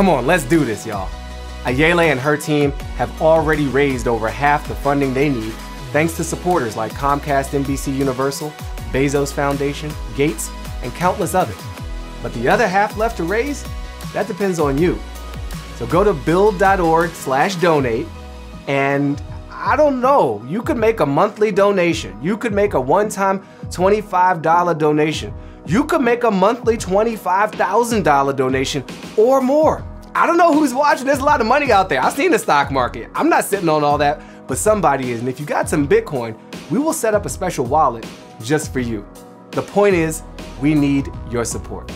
Come on, let's do this, y'all. Ayele and her team have already raised over half the funding they need thanks to supporters like Comcast NBC Universal, Bezos Foundation, Gates, and countless others. But the other half left to raise, that depends on you. So go to build.org slash donate and I don't know, you could make a monthly donation. You could make a one-time $25 donation. You could make a monthly $25,000 donation or more. I don't know who's watching. There's a lot of money out there. I've seen the stock market. I'm not sitting on all that, but somebody is. And if you got some Bitcoin, we will set up a special wallet just for you. The point is, we need your support.